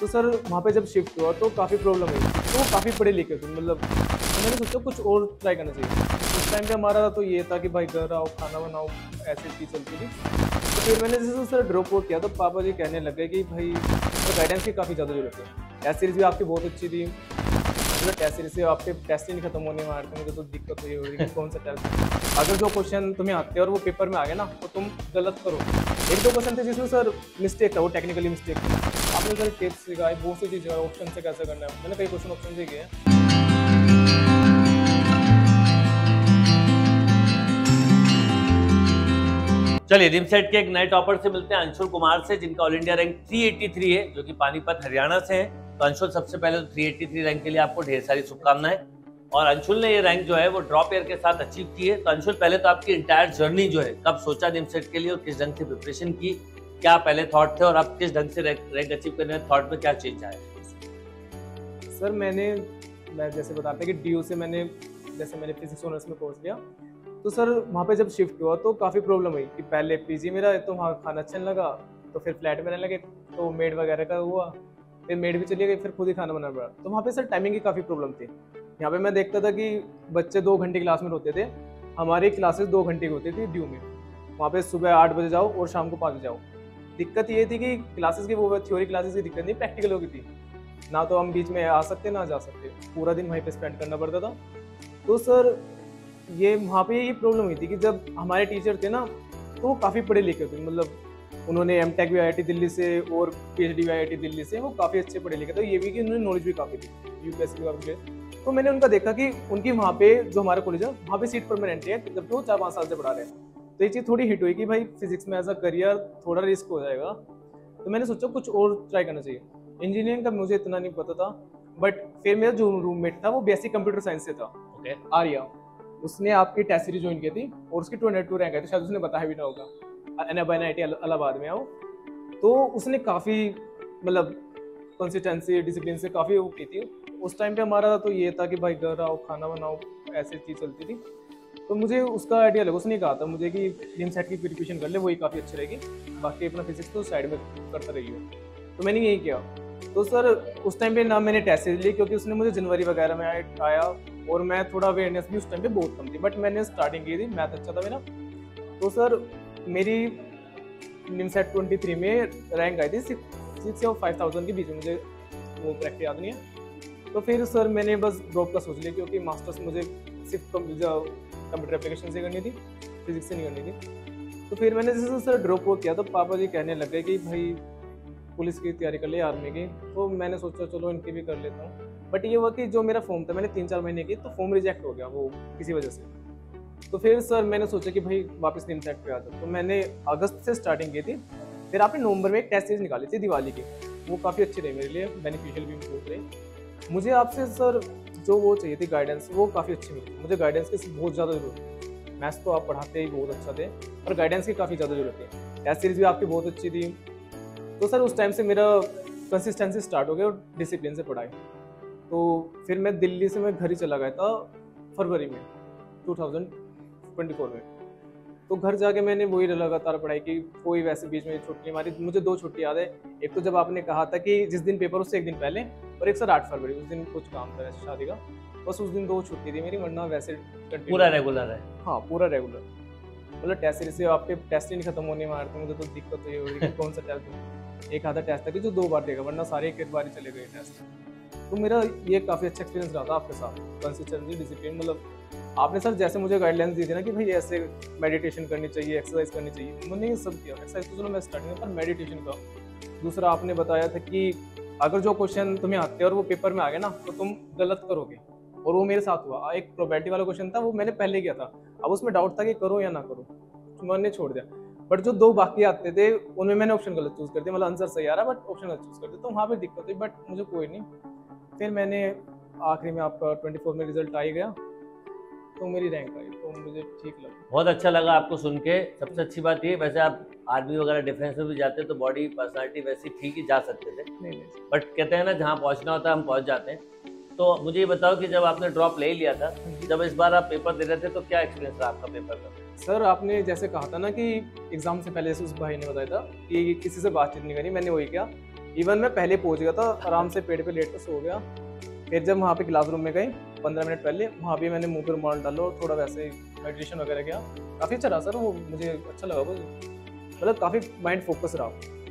तो सर, वहाँ पे जब शिफ्ट हुआ तो काफ़ी प्रॉब्लम हुई। तो वो काफ़ी पढ़े लिखे थे मतलब तो मैंने सोचा कुछ और ट्राई करना चाहिए। उस टाइम पे हमारा तो ये था कि भाई घर आओ, खाना बनाओ, ऐसी चीज़ चलती थी। तो फिर मैंने जैसे सर ड्रॉप आउट किया तो पापा जी कहने लगे कि भाई तो गाइडेंस की काफ़ी ज़्यादा ज़रूरत है। टेस्ट सीरीज़ भी आपकी बहुत अच्छी थी। मतलब टेस्ट सीरीज़ से आपके टेस्ट नहीं खत्म होने वाले थे मुझे तो दिक्कत हुई हो है कि कौन सा टेस्ट अगर जो क्वेश्चन तुम्हें आते और वो पेपर में आ गया ना तो तुम गलत करो। एक दो क्वेश्चन थे जिसमें सर मिस्टेक था, वो टेक्निकली मिस्टेक था। आपने सर टिप्स सिखाए बहुत सी चीज़ें ऑप्शन से कैसे करना है। मैंने कई क्वेश्चन ऑप्शन से किए हैं। चलिए रिमसेट के एक नए टॉपर से मिलते हैं अंशुल कुमार से, जिनका ऑल इंडिया रैंक 383 है, जो कि पानीपत, हरियाणा से है। तो अंशुल, सबसे पहले तो 383 रैंक के लिए आपको ढेर सारी शुभकामनाएँ। और अंशुल ने ये रैंक जो है, वो ड्रॉप ईयर के साथ अचीव की है। तो अंशुल, पहले तो आपकी इंटायर जर्नी जो है, कब सोचा निमसेट के लिए और किस ढंग से प्रिपरेशन की? क्या पहले थॉट थे और अब किस ढंग से रैंक अचीव करने में थॉट में क्या चेंज आया? सर, मैंने, मैं जैसे बताता कि डीयू से मैंने, जैसे मैंने फिजिक्स ऑनर्स में कोर्स लिया तो सर, वहाँ पे जब शिफ्ट हुआ तो काफ़ी प्रॉब्लम हुई कि पहले पीजी में रहा तो वहाँ खाना अच्छा नहीं लगा तो फिर फ्लैट में रहने लगे तो मेड वगैरह का हुआ, फिर मेड भी चली गई, फिर खुद ही खाना बनाना पड़ा तो वहाँ पे सर टाइमिंग की काफ़ी प्रॉब्लम थी। यहाँ पे मैं देखता था कि बच्चे दो घंटे क्लास में होते थे, हमारी क्लासेस दो घंटे की होती थी ड्यू में। वहाँ पे सुबह आठ बजे जाओ और शाम को पाँच बजे जाओ। दिक्कत ये थी कि क्लासेस की वो थ्योरी क्लासेस की दिक्कत नहीं प्रैक्टिकलों की थी। ना तो हम बीच में आ सकते, ना जा सकते। पूरा दिन वहीं पे स्पेंड करना पड़ता था। तो सर ये वहाँ पे ये प्रॉब्लम हुई थी कि जब हमारे टीचर थे ना तो वो काफ़ी पढ़े लिखे थे। मतलब उन्होंने एम टेक भी आई दिल्ली से और पी एच डी भी आई दिल्ली से वो काफ़ी अच्छे पढ़े लिखे थे। ये भी कि उन्होंने नॉलेज भी काफ़ी थी यू पी एस सी काफ़ी तो मैंने उनका देखा कि उनकी वहाँ पे जो हमारा कॉलेज है, वहाँ पे सीट परमानेंट है जबकि वो चार पाँच साल से पढ़ा रहे हैं। तो ये चीज़ थोड़ी हिट हुई कि भाई फिजिक्स में एज अ करियर थोड़ा रिस्क हो जाएगा। तो मैंने सोचा कुछ और ट्राई करना चाहिए। इंजीनियरिंग का मुझे इतना नहीं पता था बट फिर मेरा जो रूममेट था वो बेसिक कंप्यूटर साइंस से था। ओके आर्या उसने आपकी टेस्ट सीरीज़ ज्वाइन की थी और उसकी टू टू रैंक आई थी शायद उसने बताया भी ना होगा। एन आई टी इलाहाबाद में आओ। तो उसने काफ़ी मतलब कंसिस्टेंसी डिसिप्लिन से काफ़ी वो की थी। उस टाइम पे हमारा तो ये था कि भाई घर आओ खाना बनाओ ऐसी चीज़ चलती थी। तो मुझे उसका आइडिया लगा उसने कहा था मुझे कि जिन सेट की प्रिपरेशन कर ले, वही काफ़ी अच्छी रहेगी। बाकी अपना फिजिक्स तो साइड में करता रहिए तो मैंने यही किया। तो सर, उस टाइम पे ना मैंने टेस्ट सीरीज़ ली क्योंकि उसने मुझे जनवरी वगैरह में आया और मैं थोड़ा अवेयरनेस भी उस टाइम पे बहुत कम थी बट मैंने स्टार्टिंग की थी मैथ अच्छा था मेरा। तो सर, मेरी निमसेट ट्वेंटी थ्री में रैंक आई थी सिक्स सिक्स और फाइव थाउज़ेंड के बीच में, मुझे वो क्रैक्ट याद नहीं है। तो फिर सर, मैंने बस ड्रॉप का सोच लिया क्योंकि मास्टर्स मुझे सिर्फ़ कंप्यूटर एप्लीकेशन से करनी थी फिजिक्स से नहीं करनी थी। तो फिर मैंने जैसे सर ड्रॉप वो किया तो पापा जी कहने लगे कि भाई, पुलिस की तैयारी कर ली आर्मी की। तो मैंने सोचा, चलो इनकी भी कर लेता हूँ। बट ये हुआ कि जो मेरा फॉर्म था, मैंने तीन चार महीने की तो फॉर्म रिजेक्ट हो गया वो किसी वजह से। तो फिर सर मैंने सोचा कि भाई, वापस तीन सेट पे आ जाओ तो मैंने अगस्त से स्टार्टिंग की थी। फिर आपने नवंबर में एक टेस्ट सीरीज़ निकाली थी, दिवाली की। वो काफ़ी अच्छी रही मेरे लिए बेनिफिशियल भी बहुत रही मुझे आपसे सर जो वो चाहिए थी गाइडेंस वो काफ़ी अच्छी मिली। मुझे गाइडेंस की बहुत ज़्यादा ज़रूरत थी। मैथ्स तो आप पढ़ाते ही बहुत अच्छा थे, पर गाइडेंस की काफ़ी ज़्यादा ज़रूरत थी। टेस्ट सीरीज़ भी आपकी बहुत अच्छी थी। तो सर, उस टाइम से मेरा कंसिस्टेंसी स्टार्ट हो गया और डिसिप्लिन से पढ़ाई तो फिर मैं दिल्ली से मैं घर ही चला गया था फरवरी में 2024 में। तो घर जाके मैंने वही लगातार पढ़ाई की, कोई वैसे बीच में छुट्टी मारी। मुझे दो छुट्टी याद है। एक तो जब आपने कहा था कि जिस दिन पेपर उससे एक दिन पहले। और एक सर आठ फरवरी उस दिन कुछ काम था शादी का। बस उस दिन दो छुट्टी थी मेरी वरना वैसे पूरा रेगुलर है। हाँ पूरा रेगुलर मतलब टेस्ट सीरीज़ से आपके टेस्ट ही नहीं खत्म होने वाले थे मुझे तो दिक्कत तो ये हो रही है कौन सा टेस्ट एक आधा टेस्ट था कि जो दो बार देगा वरना सारे एक एक बार ही चले गए टेस्ट तो मेरा ये काफ़ी अच्छा एक्सपीरियंस रहा था आपके साथ। कंसिस्टेंसी डिसिप्लिन मतलब आपने सर जैसे मुझे गाइडलाइंस दी थी ना कि भाई ऐसे मेडिटेशन करनी चाहिए एक्सरसाइज करनी चाहिए मैंने ये सब किया। एक्सरसाइज तो चलो मैं स्टार्टिंग पर मेडिटेशन का दूसरा आपने बताया था कि अगर जो क्वेश्चन तुम्हें आते और वो पेपर में आ गए ना तो तुम गलत करोगे। और वो मेरे साथ हुआ। एक प्रोबेबिलिटी वाला क्वेश्चन था, वो मैंने पहले किया था। अब उसमें डाउट था कि करो या ना करो। तो मैंने छोड़ दिया। बट जो दो बाकी आते थे, उनमें मैंने ऑप्शन गलत चूज़ कर दिया। मतलब आंसर सही आ रहा बट ऑप्शन गलत चूज़ कर दिया। तो वहाँ पर दिक्कत हुई बट मुझे कोई नहीं। फिर मैंने आखिरी में आपका ट्वेंटी फोर में रिज़ल्ट आ ही गया। तो मेरी रैंक आई तो मुझे ठीक लगा। बहुत अच्छा लगा आपको सुन के। सबसे अच्छी बात ये वैसे आप आर्मी वगैरह डिफेंस में भी जाते तो बॉडी पर्सनालिटी वैसी ठीक ही जा सकते थे। नहीं नहीं बट कहते हैं ना जहाँ पहुँचना होता है हम पहुँच जाते हैं। तो मुझे ये बताओ कि जब आपने ड्रॉप ले लिया था जब इस बार आप पेपर दे रहे थे तो क्या एक्सपीरियंस रहा आपका पेपर का? सर आपने जैसे कहा था ना कि एग्ज़ाम से पहले से उस भाई ने बताया था कि किसी से बातचीत नहीं करनी मैंने वही किया। इवन मैं पहले पहुँच गया था आराम से पेड़ पे लेट कर सो गया। फिर जब वहाँ पे क्लास रूम में गए पंद्रह मिनट पहले, वहाँ भी मैंने मुँह पर रुमाल डाला और थोड़ा वैसे मेडिटेशन वगैरह किया। काफ़ी अच्छा रहा सर, वो मुझे अच्छा लगा, वो मतलब काफ़ी माइंड फोकस रहा।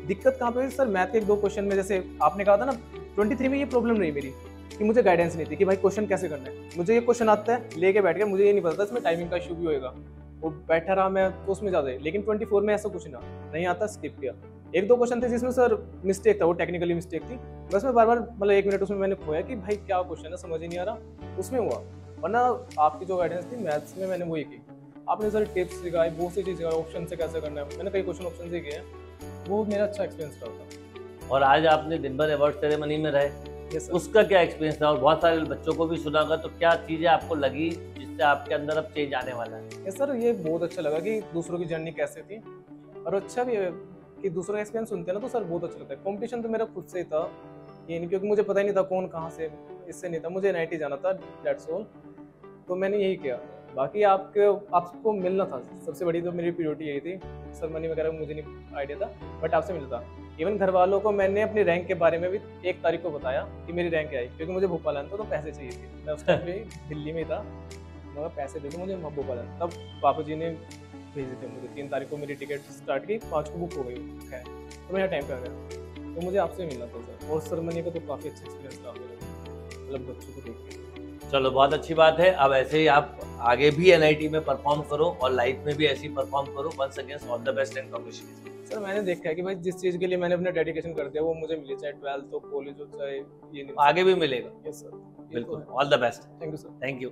दिक्कत कहाँ पे हुई? सर मैथ के एक दो क्वेश्चन में, जैसे आपने कहा था ना ट्वेंटी थ्री में ये प्रॉब्लम रही मेरी, कि मुझे गाइडेंस नहीं थी, कि भाई क्वेश्चन कैसे करना है? मुझे ये क्वेश्चन आता है, लेके बैठ गया, मुझे ये नहीं पता था इसमें टाइमिंग का इशू भी होएगा। वो बैठा रहा मैं तो उसमें ज़्यादा लेकिन ट्वेंटी फोर में ऐसा कुछ ना, नहीं आता स्किप किया। एक दो क्वेश्चन थे जिसमें सर मिस्टेक था वो टेक्निकली मिस्टेक थी। बस मैं बार बार मतलब एक मिनट उसमें मैंने खोया कि भाई क्या क्वेश्चन है समझ ही नहीं आ रहा। उसमें हुआ। वरना आपकी जो गाइडेंस थी मैथ्स में मैंने वही की। आपने सर टिप्स सिखाए बहुत सी चीज़ सिखाई ऑप्शन से कैसे करना है। मैंने कई क्वेश्चन ऑप्शन से किए हैं। वो मेरा अच्छा एक्सपीरियंस रहा था। और आज आपने दिन भर अवार्ड सेरेमनी में रहे। सर उसका क्या एक्सपीरियंस था और बहुत सारे बच्चों को भी सुना होगा तो क्या चीज़ें आपको लगी जिससे आपके अंदर अब चेंज आने वाला है? ये सर ये बहुत अच्छा लगा कि दूसरों की जर्नी कैसे थी। और अच्छा भी कि दूसरों का एक्सपीरियंस सुनते हैं ना तो सर बहुत अच्छा लगता है। कंपटीशन तो मेरा खुद से ही था। ये नहीं, क्योंकि मुझे पता ही नहीं था कौन कहाँ से, इससे नहीं था। मुझे एन जाना था डेट्स ऑल तो मैंने यही किया। बाकी आपके, आपको मिलना था। सबसे बड़ी तो मेरी प्रियोरिटी यही थी। सरमनी वगैरह मुझे नहीं आइडिया था बट आपसे मिलता इवन घर वालों को मैंने अपनी रैंक के बारे में भी एक तारीख को बताया कि मेरी रैंक आई, क्योंकि मुझे भोपाल आना था तो पैसे चाहिए थे। मैं उस टाइम पे दिल्ली में था। मगर पैसे दे दो मुझे भोपाल आना तब पापा जी ने भेजे थे मुझे। तीन तारीख को मेरी टिकट स्टार्ट की पाँच को बुक हो गई। खैर तो मैं यहाँ टाइम पे आ गया। तो मुझे आपसे मिलना था सर। और सरमनी का तो काफ़ी अच्छा एक्सपीरियंस रहा मेरा। मतलब बच्चों को देख चलो बहुत अच्छी बात है। अब ऐसे ही आप आगे भी एनआईटी में परफॉर्म करो और लाइफ में भी ऐसे ही परफॉर्म करो। Once against all the best and congratulation sir मैंने देखा है कि भाई जिस चीज़ के लिए मैंने अपना डेडिकेशन कर दिया वो मुझे मिले चाहे ट्वेल्थ हो कॉलेज हो चाहे ये आगे भी मिलेगा। यस सर बिल्कुल। All the best thank you sir thank you